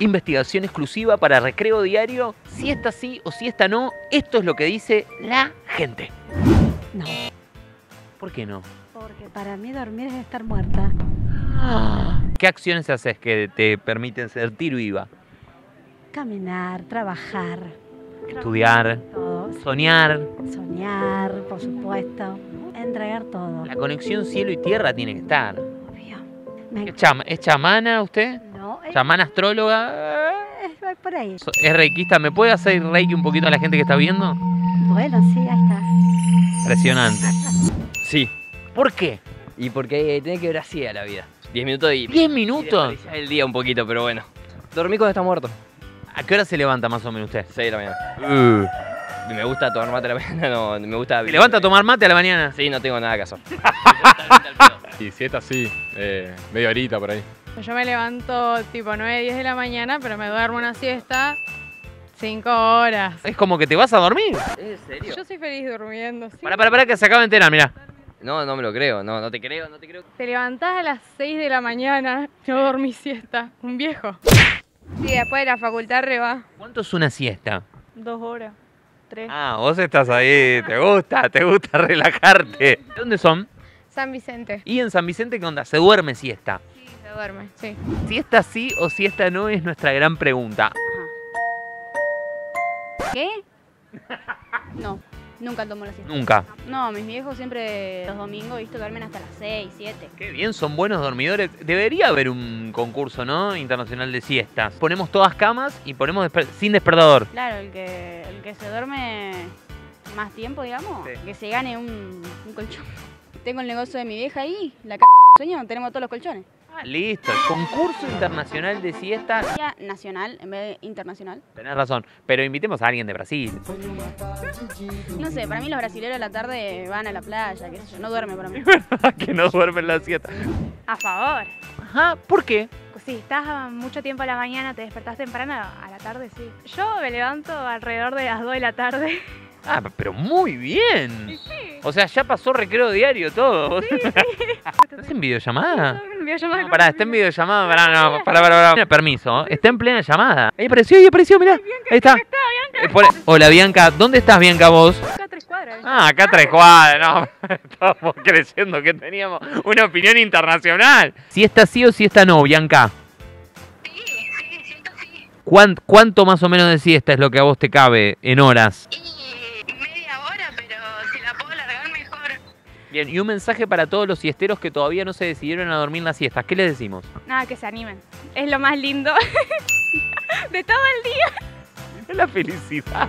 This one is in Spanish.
Investigación exclusiva para Recreo Diario. Si esta sí o si esta no, esto es lo que dice la gente. No, ¿Por qué no? porque para mí dormir es estar muerta. ¿Qué acciones haces que te permiten sentir viva? Caminar, trabajar. Estudiar, Todo. soñar. Soñar, por supuesto. Entregar todo. La conexión cielo y tierra tiene que estar. Obvio. Me ¿Es, chama- ¿es chamana usted? ¿Chamana astróloga? es- va por ahí. ¿Es reikista? ¿Me puede hacer reiki un poquito a la gente que está viendo? Bueno, sí, ahí está. Impresionante. Sí, ¿Por qué? y porque tiene que ver así a la vida. 10 minutos y... ¿10 y minutos? desperdiciar el día un poquito, pero bueno. Dormí cuando está muerto. ¿A qué hora se levanta más o menos usted? 6 de la mañana. Uh. Me gusta tomar mate a la mañana, no, me gusta... ¿Se levanta a tomar mate a la mañana? Sí, no tengo nada que hacer. Y siesta sí, eh, media horita por ahí. Yo me levanto tipo 9, 10 de la mañana, pero me duermo una siesta 5 horas. Es como que te vas a dormir. ¿En serio? Yo soy feliz durmiendo. ¿sí? Para, para, para, que se acaba de enterar, mirá. No, no me lo creo, no, no te creo, no te creo. Te levantás a las 6 de la mañana, yo dormí siesta. Un viejo. Sí, después de la facultad reba. ¿Cuánto es una siesta? Dos horas. Tres. Ah, vos estás ahí, te gusta, te gusta relajarte. ¿Dónde son? San Vicente. Y en San Vicente, ¿qué onda? Se duerme siesta. Sí, se duerme, sí. Siesta sí o siesta no es nuestra gran pregunta. ¿Qué? No, nunca tomo la siesta. Nunca. No, mis viejos siempre los domingos, visto, duermen hasta las 6, 7. Qué bien, son buenos dormidores. Debería haber un concurso, ¿no? Internacional de siestas. Ponemos todas camas y ponemos desper- sin despertador. Claro, el que, el que se duerme más tiempo, digamos, Sí. que se gane un, un colchón. Tengo el negocio de mi vieja ahí, la casa de los sueños, tenemos todos los colchones. Ah, listo. Concurso internacional de siesta. Nacional en vez de internacional. Tenés razón. Pero invitemos a alguien de Brasil. No sé, para mí los brasileños a la tarde van a la playa, qué sé yo, no duermen para mí. que no duermen la siesta. A favor. Ajá, ¿por qué? Pues Si estás mucho tiempo a la mañana, te despertás temprano, a la tarde sí. Yo me levanto alrededor de las 2 de la tarde. Ah, pero muy bien. O sea, ya pasó recreo diario todo. ¿Estás en videollamada? Me llamar No, pará, está en videollamada, pará, no, pará, pará, pará. Permiso, está en plena llamada. Ahí apareció, ahí apareció, mirá. Ahí está. Eh, por- Hola, Bianca, ¿dónde estás, Bianca, vos? acá a tres cuadras. Ah, acá tres cuadras, no. Estábamos creciendo que teníamos una opinión internacional. Si está sí o si está no, Bianca. Sí, sí, siento sí. ¿Cuán- ¿Cuánto más o menos de siesta es lo que a vos te cabe en horas? Y pero si la puedo alargar mejor. Bien, y un mensaje para todos los siesteros que todavía no se decidieron a dormir las siestas. ¿Qué les decimos? Nada, que se animen. Es lo más lindo de todo el día. La felicidad.